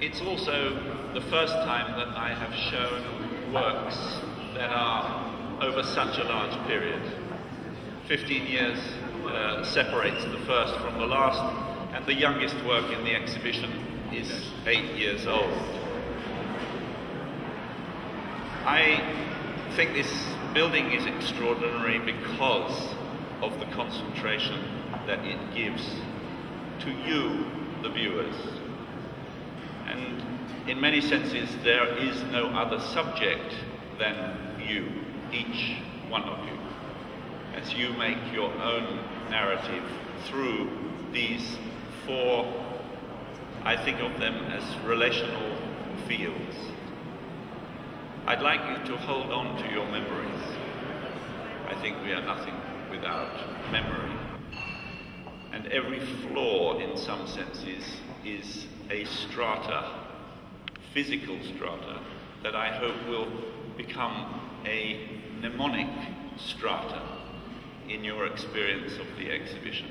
it's also the first time that I have shown works that are over such a large period. 15 years uh, separates the first from the last, and the youngest work in the exhibition is eight years old. I think this building is extraordinary because of the concentration that it gives to you, the viewers. In many senses, there is no other subject than you, each one of you, as you make your own narrative through these four, I think of them as relational fields. I'd like you to hold on to your memories. I think we are nothing without memory. And every floor, in some senses, is a strata, physical strata, that I hope will become a mnemonic strata in your experience of the exhibition.